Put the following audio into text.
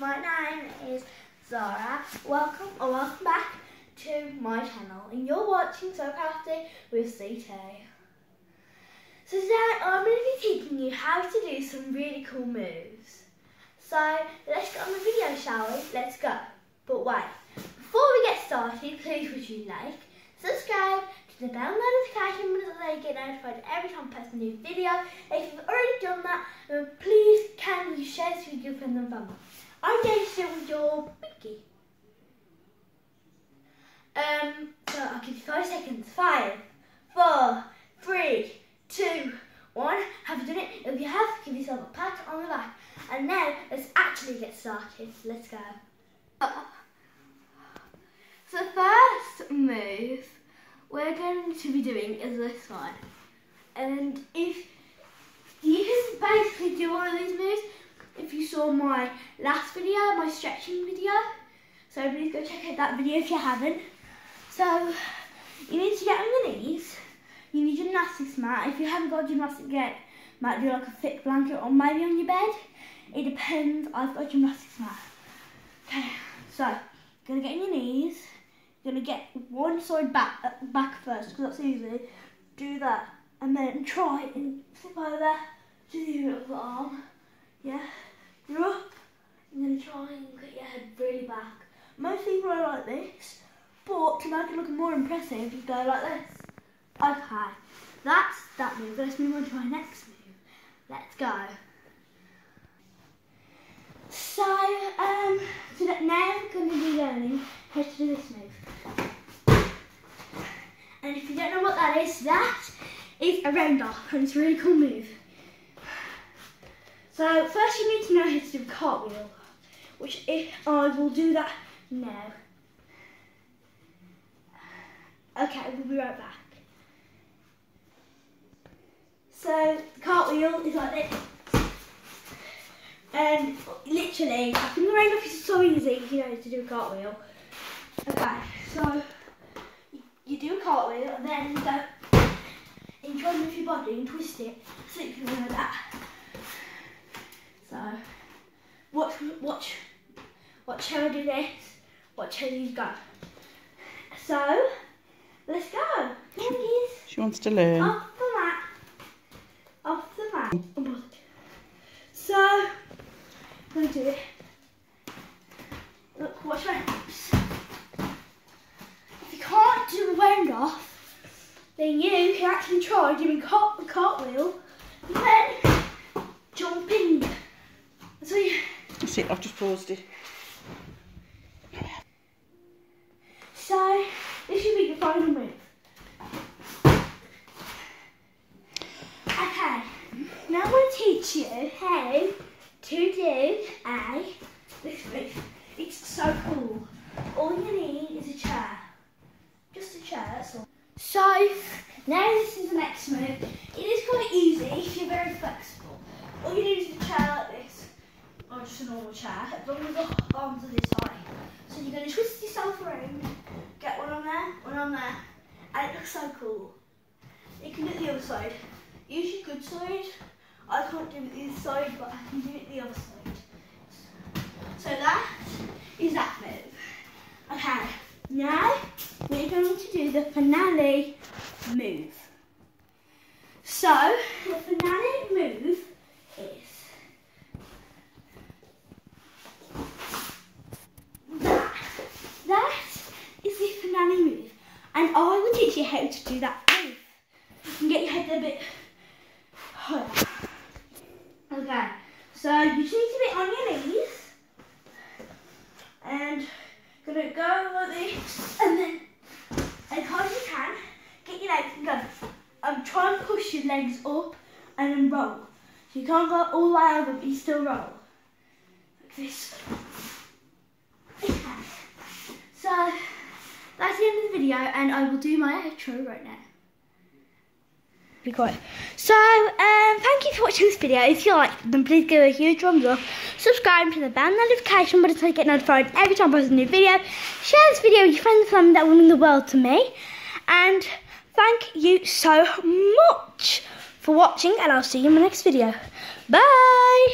my name is Zara. Welcome or welcome back to my channel and you're watching So Crafty with ZT. So today I'm going to be teaching you how to do some really cool moves. So let's get on the video shall we? Let's go. But wait, before we get started please would you like, subscribe to the bell notification so you get notified every time I post a new video. If you've already done that, please can you share this video with them family. I'm going to with your Mickey. Um, so I'll give you five seconds. Five, four, three, two, one. Have you done it? If you have, give yourself a pat on the back. And now let's actually get started. Let's go. So the first move we're going to be doing is this one. And if you can basically do all of these moves if you saw my last video, my stretching video. So please go check out that video if you haven't. So you need to get on your knees. You need gymnastics mat. If you haven't got a gymnastics mat, might do like a thick blanket or maybe on your bed. It depends. I've got a gymnastics mat. Okay, so you're gonna get on your knees. You're gonna get one side back uh, back first because that's easy. Do that and then try and flip over to the other arm. Yeah, up. You're gonna try and get your head really back. Most people are like this, but to make it look more impressive, you go like this. Okay, that's that move. Let's move on to our next move. Let's go. So, um, so now we're going to be learning how to do this move. And if you don't know what that is, that is a round off, and it's a really cool move. So first you need to know how to do a cartwheel, which if I will do that now. Okay, we'll be right back. So the cartwheel is like this. And literally, I think the off is so easy if you know to do a cartwheel. Okay, so you do a cartwheel and then you go try and move your body and twist it so you can do that. So watch watch how I do this, watch how these go. So let's go. Come on. She wants to learn. Off the mat. Off the mat. Oh, so I'm gonna do it. Look, watch my hips. If you can't do the round off, then you can actually try doing cart cartwheel then jumping. So you That's it, I've just paused it. so this should be your final move. Okay, now I'm going to teach you how to do a this move. It's so cool. All you need is a chair. Just a chair, that's all. So now this is the next move. It is quite easy if you're very flexible. All you need is a chair like this. Normal chair, long as the arms are this high. So you're going to twist yourself around, get one on there, one on there, and it looks so cool. You can do the other side. Use your good side. I can't do it this side, but I can do it the other side. So that is that move. Okay, now we're going to do the finale move. So, the finale move is that. That is the finale move. And I how to do that move. You can get your head a bit higher. Okay, so you just need to be on your knees. And gonna go like this and then as hard as you can, get your legs and go. Um, try and push your legs up and then roll. So you can't go all the way over, but you still roll. Like this. Okay. So that's video and I will do my outro right now. Be quiet. So, um, thank you for watching this video. If you liked then please give it a huge thumbs up. Subscribe to the bell notification button so you get notified every time I post a new video. Share this video with your friends and family that will mean the world to me. And thank you so much for watching and I'll see you in my next video. Bye!